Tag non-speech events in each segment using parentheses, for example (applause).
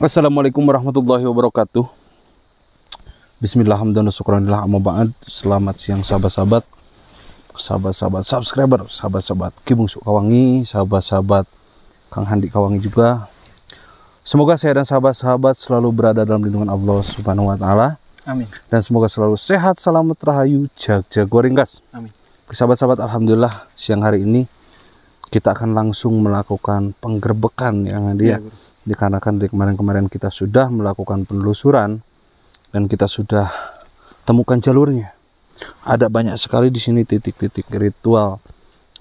Assalamualaikum warahmatullahi wabarakatuh Bismillahirrahmanirrahim amma ba'd Selamat siang sahabat-sahabat Sahabat-sahabat subscriber Sahabat-sahabat Kibung Sukawangi Sahabat-sahabat Kang Handi Kawangi juga Semoga saya dan sahabat-sahabat selalu berada dalam lindungan Allah Subhanahu wa taala. Amin. Dan semoga selalu sehat, selamat, rahayu, jag goringgas. Amin. Sahabat-sahabat, alhamdulillah siang hari ini kita akan langsung melakukan penggerbekan yang dia ya, dikarenakan di kemarin-kemarin kita sudah melakukan penelusuran dan kita sudah temukan jalurnya. Ada banyak sekali di sini titik-titik ritual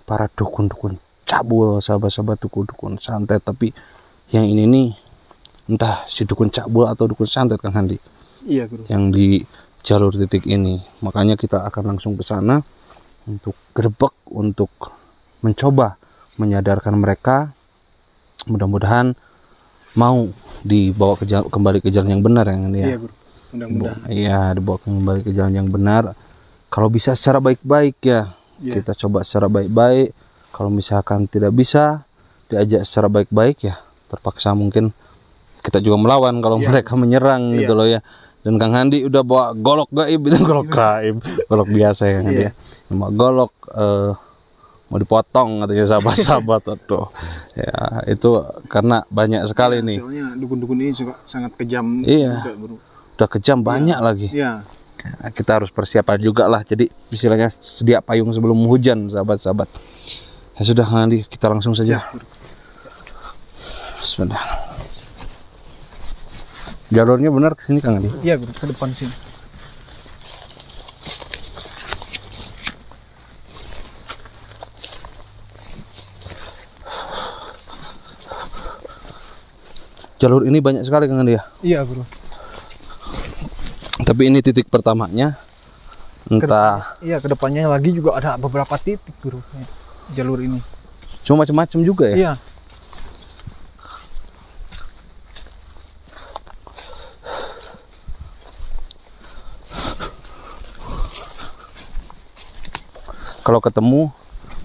para dukun-dukun cabul, sahabat-sahabat dukun-dukun santet, tapi yang ini nih entah si dukun cakbul atau dukun santet Kang Handi. Iya, Guru. Yang di jalur titik ini. Makanya kita akan langsung ke sana untuk gerbek untuk mencoba menyadarkan mereka mudah-mudahan mau dibawa ke jalan, kembali ke jalan yang benar yang ini ya. Iya. Mudah-mudahan. Iya, dibawa kembali ke jalan yang benar. Kalau bisa secara baik-baik ya. Iya. Kita coba secara baik-baik. Kalau misalkan tidak bisa diajak secara baik-baik ya terpaksa mungkin kita juga melawan kalau yeah. mereka menyerang yeah. gitu loh ya dan Kang Handi udah bawa golok gaib itu (laughs) golok gaib (laughs) golok biasa ya Kang yeah. ya bawa golok uh, mau dipotong katanya sahabat-sahabat (laughs) tuh ya itu karena banyak sekali ya, nih soalnya dukun-dukun ini juga sangat kejam iya juga, bro. udah kejam banyak ya. lagi iya nah, kita harus persiapan juga lah jadi istilahnya sedia payung sebelum hujan sahabat-sahabat ya sudah Handi kita langsung saja ya, Bismillah. Jalurnya benar ke sini Kang Adi? Iya, ke depan sini. Jalur ini banyak sekali Kang Adi ya? Iya, Bro. Tapi ini titik pertamanya. Entah. Ke depannya, iya, ke depannya lagi juga ada beberapa titik, Bro. Jalur ini. Cuma macam-macam juga ya? Iya. kalau ketemu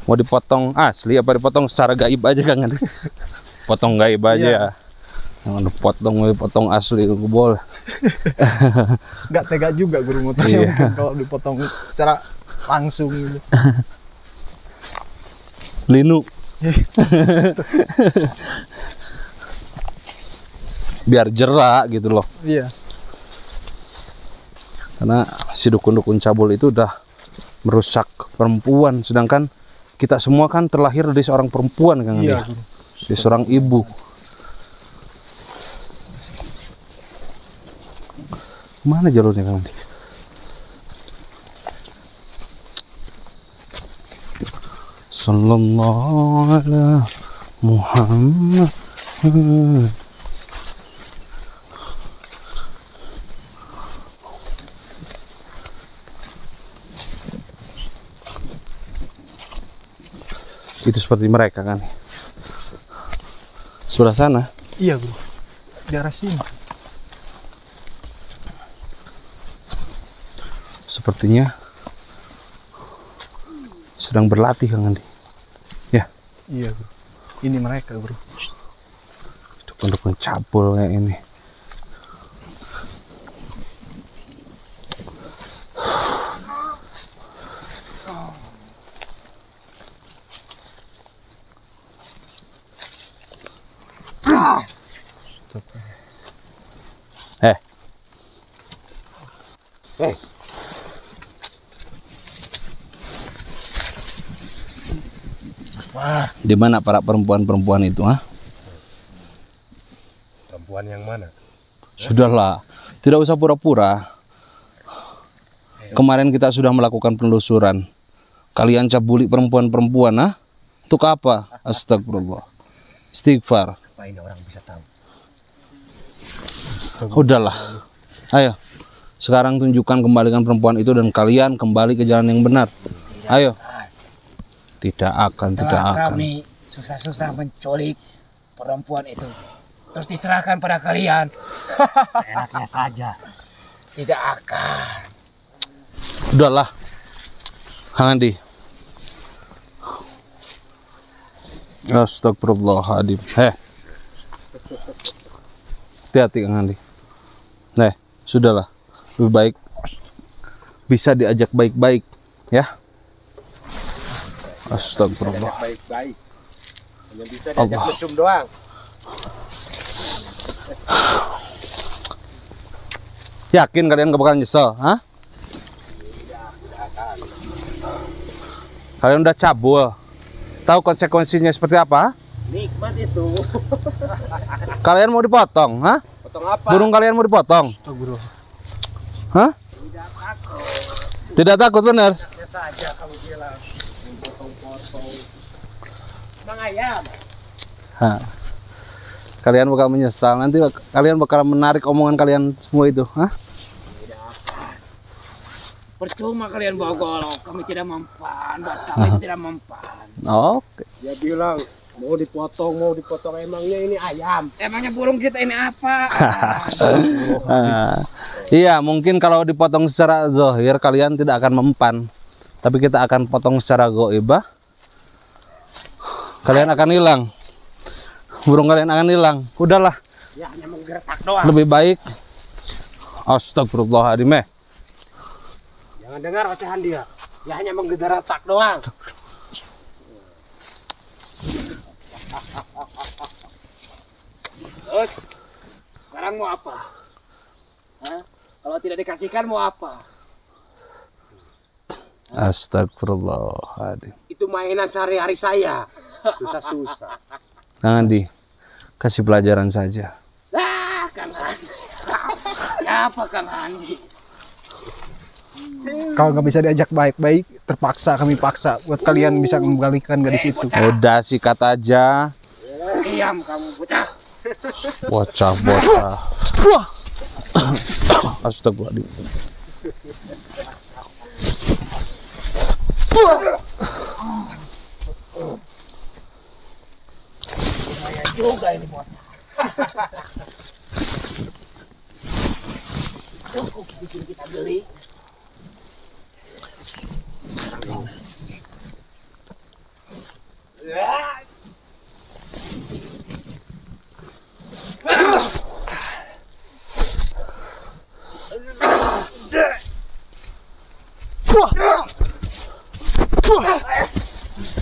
mau dipotong asli apa dipotong secara gaib aja kan (laughs) potong gaib aja iya. ya Jangan dipotong dipotong asli gue boleh (laughs) nggak tega juga guru motornya iya. mungkin kalau dipotong secara langsung gitu. (laughs) Linu. (laughs) Biar jerak gitu loh. Iya. Karena si dukun-dukun cabul itu udah merusak perempuan. Sedangkan kita semua kan terlahir dari seorang perempuan kan iya, dari seorang ibu mana jalurnya kan Sallallahu alaihi Muhammad. Itu seperti mereka kan? Sebelah sana? Iya bro di arah sini sepertinya sedang berlatih Kang Andi. Ya. Iya bro. Ini mereka bro. Dukun-dukun cabul kayak ini. Eh. Eh. Wah, di mana para perempuan-perempuan itu, ah? Perempuan yang mana? Sudahlah, tidak usah pura-pura. Kemarin kita sudah melakukan penelusuran. Kalian cabuli perempuan-perempuan, ah? Untuk apa? Astagfirullah. Istighfar. Apa ini orang bisa tahu? Udahlah. Ayo. Sekarang tunjukkan kembalikan perempuan itu dan kalian kembali ke jalan yang benar. Ayo. Tidak akan, Setelah tidak akan. kami susah-susah menculik perempuan itu. Terus diserahkan pada kalian. (laughs) Seenaknya saja. Tidak akan. Udahlah. Kang Andi. Astagfirullahaladzim. Heh. hati-hati Kang Andi nah sudahlah lebih baik bisa diajak baik-baik ya Astagfirullah Baik-baik. Hanya bisa Allah. diajak mesum doang. yakin kalian gak bakal nyesel hah kalian udah cabul tahu konsekuensinya seperti apa Nikmat itu. (laughs) kalian mau dipotong hah Potong apa? burung kalian mau dipotong Astagfirullah. hah Tidak takut. tidak takut bener Ya saja kamu bilang. Potong-potong. Bang ayam. Hah. kalian bakal menyesal. Nanti bak- kalian bakal menarik omongan kalian semua itu. Hah Percuma kalian bawa golok, kami tidak mempan, buat kami tidak mempan. oke. Dia bilang mau dipotong, mau dipotong. Emangnya ini ayam. Emangnya burung kita ini apa? (laughs) Ah, iya mungkin kalau dipotong secara zohir kalian tidak akan mempan. Tapi kita akan potong secara goibah kalian akan hilang burung kalian akan hilang udahlah ya hanya menggertak doang. lebih baik astagfirullahaladzim eh. Jangan dengar ocehan dia. Ya hanya menggertak doang. Terus sekarang mau apa? Hah? Kalau tidak dikasihkan mau apa? astagfirullahaladzim Itu mainan sehari-hari saya. Susah-susah. jangan di kasih pelajaran saja Ah, Kang Andi. Siapa Kang Andi? Kalau nggak bisa diajak baik-baik, terpaksa kami paksa buat kalian bisa kembalikan gadis itu. udah sikat aja Diam kamu bocah. bocah bocah astagfirullahaladzim juga ini bocah. Cukup bikin kita beli.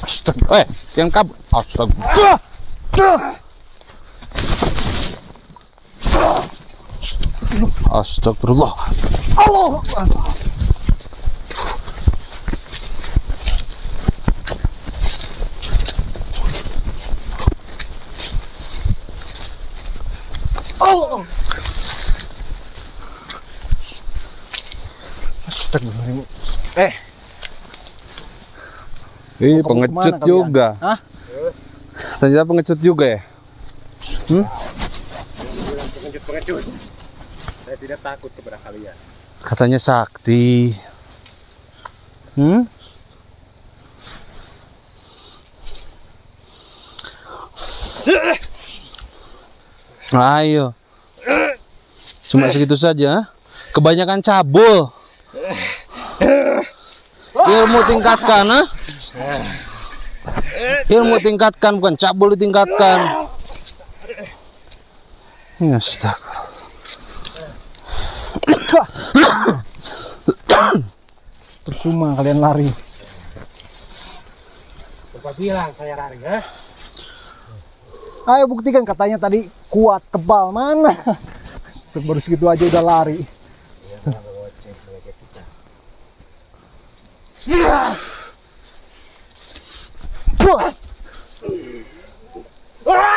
Astagfirullah. Eh, yang kabur. Astagfirullah. Astagfirullah. Allah. Allah. Eh, Ih, Mau pengecut ke mana juga. Hah? Ternyata pengecut juga ya. Pengecut-pengecut. Saya tidak takut kepada kalian. Katanya sakti. Hmm? Ayo. Cuma segitu saja. Kebanyakan cabul. Ilmu tingkatkan, ah? Ilmu tingkatkan bukan cabul ditingkatkan. Ya, astagfirullah. Percuma kalian lari. Coba bilang saya lari ya. Ayo buktikan katanya tadi kuat kebal mana? Baru segitu aja udah lari. Wah. Wah. Wah.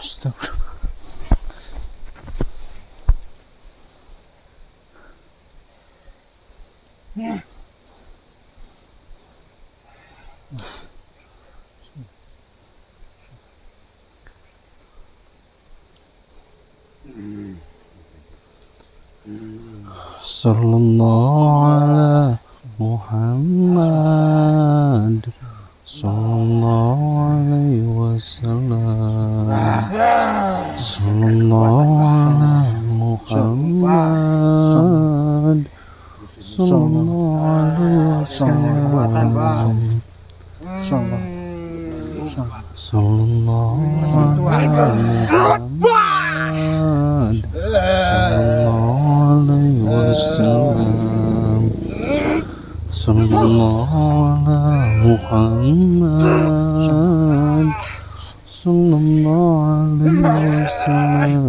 Astagfirullah. Sallallahu ala Muhammad Sallallahu alaihi wasallam Sallallahu ala Muhammad Sallallahu alaihi wasallam Insyaallah. Insyaallah. Sallallahu alaihi Muhammad Sallallahu alaihi wasallam Sallallahu alaihi Muhammad Sallallahu alaihi wasallam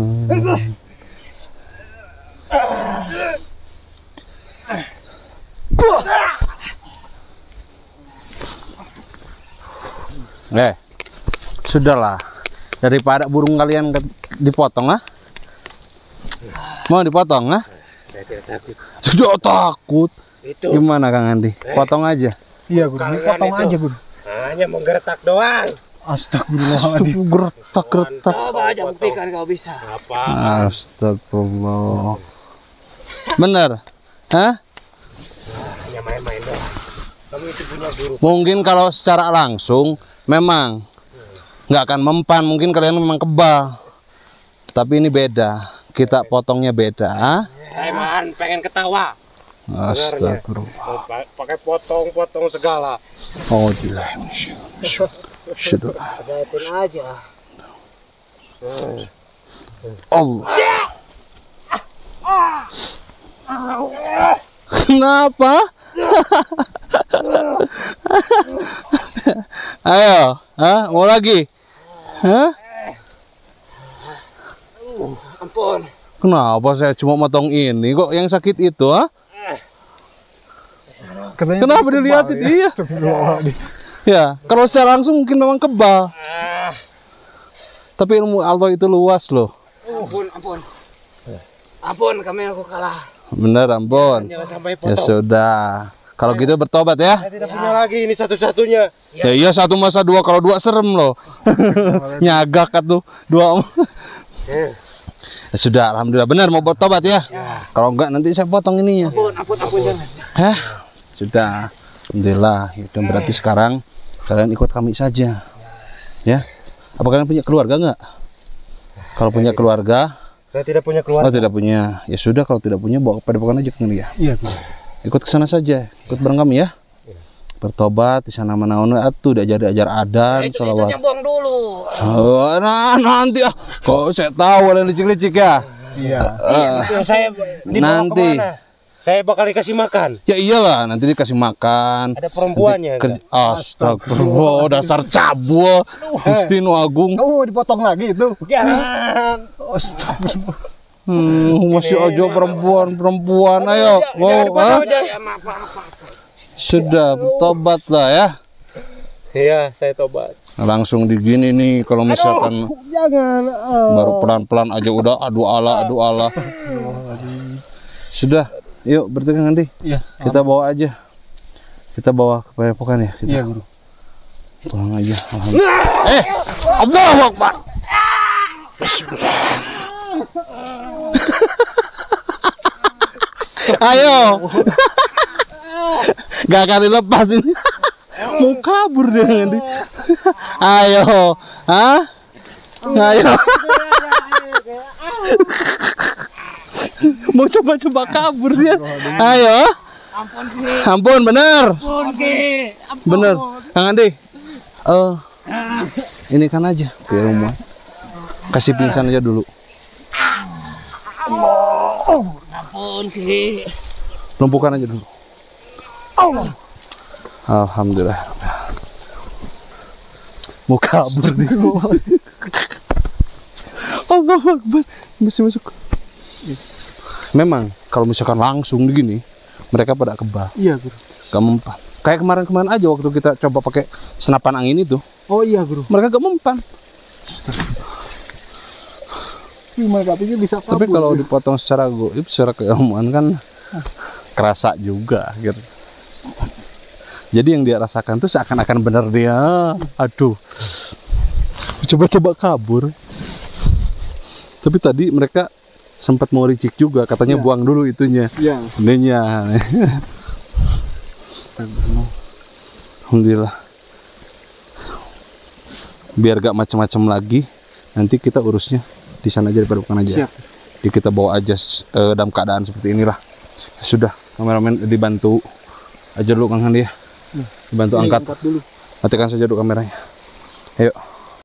Eh, sudahlah. Daripada burung kalian dipotong ah. Mau dipotong ah? Saya tidak takut. Tidak takut. Itu Gimana Kang Andi? Potong aja. Iya, Kalian potong itu. aja, Guru. hanya menggeretak doang. Astagfirullahaladzim. Gertak gertak. Coba aja buktikan kau bisa. Apa? Astagfirullah. Bener? Hah? Hanya main-main doang. Kamu itu punya guru. Mungkin kalau secara langsung memang nggak akan mempan. Mungkin kalian memang kebal. Tapi ini beda. Kita potongnya beda. ah? Saya mahan pengen ketawa. Astagfirullah. Oh, pa- Pakai potong-potong segala. Oh, gila. Aja. Allah. (laughs) Kenapa? (laughs) Ayo, Hah? mau lagi? Hah? Ampun. Kenapa saya cuma motong ini kok yang sakit itu, ah? Katanya Kenapa dilihatin? ya. Iya. Ya, kalau secara langsung mungkin memang kebal, Ah, tapi ilmu Allah itu luas loh. ampun, ampun. Ampun, kami aku kalah. Bener, ampun. Ya sudah. Kalau gitu bertobat ya. Saya tidak punya lagi ini satu-satunya. Ya iya satu masa dua kalau dua serem loh. (laughs) Nyagak atuh dua. Ya sudah, alhamdulillah benar mau bertobat ya. Kalau enggak nanti saya potong ininya. Ampun, ampun, ampun, jangan. Hah? Sudah. Alhamdulillah. Dan berarti sekarang kalian ikut kami saja. Ya. Apa kalian punya keluarga enggak? Kalau punya keluarga, Saya tidak punya keluarga. tidak punya, ya sudah kalau tidak punya bawa kepada padepokan aja kali ya. Iya. Ikut ke sana saja, ikut bareng kami ya. Bertobat di sana mana atuh diajar diajar adan, Itu sholawat. itu buang dulu. Oh, nah, nanti ah. Kok saya tahu ada licik-licik ya? Iya. Yang saya Nanti. ke mana? Saya bakal dikasih makan. Ya iyalah, nanti dikasih makan. Ada perempuannya, Nanti ker- Astagfirullah, dasar cabul. Gusti Nu Agung. Kamu mau dipotong lagi itu? Jangan. Astagfirullah. Hmm, masih aja perempuan-perempuan. Ayo, mau ah? jangan. Ya, maaf, maaf, maaf. Sudah, bertobat lah ya. Iya, saya tobat. Langsung digini nih kalau misalkan Jangan. ah. baru pelan-pelan aja udah adu ala adu ala. Sudah, yuk bertegang nanti. Iya. Kita bawa aja. Kita bawa ke padepokan ya. Kita Iya, Guru. pulang aja. Alhamdulillah. Eh, Allahu Akbar. Ayo. Gak akan dilepas ini. Mau kabur dia nanti. Ayo. Hah? Ayo. Mau coba-coba kabur dia. Ayo. Ampun, bener. Bener. Kang Andi. Eh, ini kan aja ke rumah. Kasih pingsan aja dulu. Ampun, Ki. Lumpuhkan aja dulu. Alhamdulillah. Mau kabur dia. (laughs) Allah Akbar. Masih masuk. Memang kalau misalkan langsung begini, mereka pada kebal, Iya, Guru. gak mempan. Kayak kemarin-kemarin aja waktu kita coba pakai senapan angin itu, Oh iya, Guru. mereka gak mempan. Gak pikir bisa kabur? Tapi kalau dipotong secara goib, secara keilmuan kan kerasa juga gitu. Jadi yang dia rasakan tuh seakan-akan benar dia. Aduh. Coba-coba kabur. Tapi tadi mereka sempat mau ricik juga, katanya Iya. buang dulu itunya. Iya. Benenya. Alhamdulillah. Biar gak macam-macam lagi, nanti kita urusnya di sana aja di padepokan aja. Siap. Jadi kita bawa aja eh, dalam keadaan seperti inilah. Sudah, kameramen dibantu aja dulu Kang Handi ya. Dibantu Ini angkat. angkat dulu. Matikan saja dulu kameranya. Ayo.